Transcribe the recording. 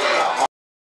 Yeah.